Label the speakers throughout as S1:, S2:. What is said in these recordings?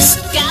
S1: sky.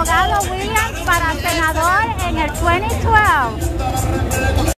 S1: abogado William para senador en el 2012.